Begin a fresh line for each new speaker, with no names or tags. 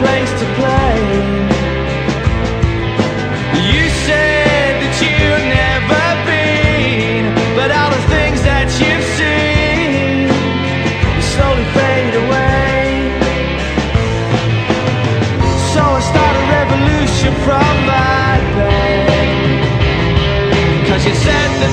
place to play. You said that you've never been But all the things that you've seen Slowly fade away. So I start a revolution from my bed. Cause you said that